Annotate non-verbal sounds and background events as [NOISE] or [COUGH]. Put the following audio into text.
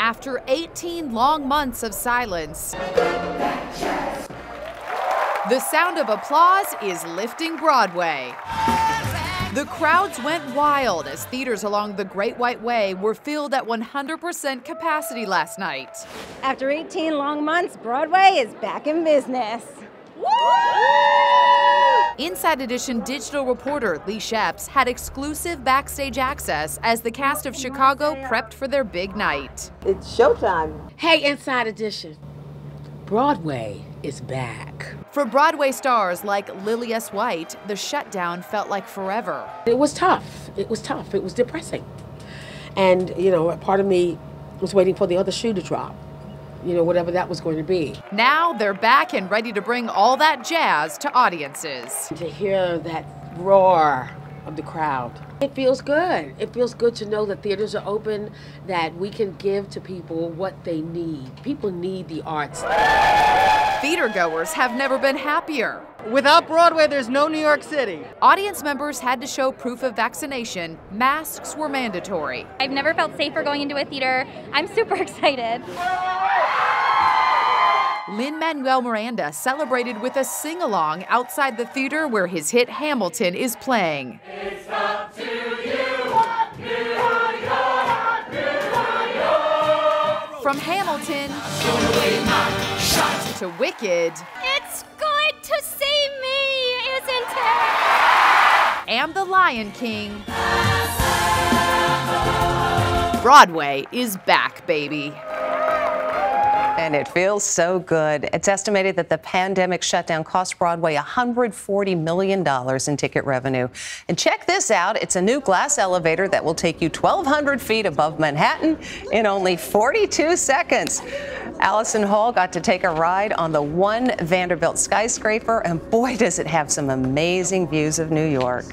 after 18 long months of silence. The sound of applause is lifting Broadway. The crowds went wild as theaters along the Great White Way were filled at 100% capacity last night. After 18 long months, Broadway is back in business. Inside Edition digital reporter Leigh Scheps had exclusive backstage access as the cast of Chicago prepped for their big night. It's showtime. Hey, Inside Edition. Broadway is back. For Broadway stars like Lillias White, the shutdown felt like forever. It was tough. It was tough. It was depressing. And, you know, part of me was waiting for the other shoe to drop, you know, whatever that was going to be. Now they're back and ready to bring all that jazz to audiences. To hear that roar of the crowd. It feels good. It feels good to know that theaters are open, that we can give to people what they need. People need the arts. Theater goers have never been happier. Without Broadway, there's no New York City. Audience members had to show proof of vaccination. Masks were mandatory. I've never felt safer going into a theater. I'm super [LAUGHS] excited. Lin Manuel Miranda celebrated with a sing along outside the theater where his hit Hamilton is playing. It's up to you, from Hamilton to Wicked It's good to see me, isn't it? and The Lion King, Broadway is back, baby. And it feels so good. It's estimated that the pandemic shutdown cost Broadway $140 million in ticket revenue. And check this out it's a new glass elevator that will take you 1,200 feet above Manhattan in only 42 seconds. Allison Hall got to take a ride on the One Vanderbilt skyscraper, and boy, does it have some amazing views of New York.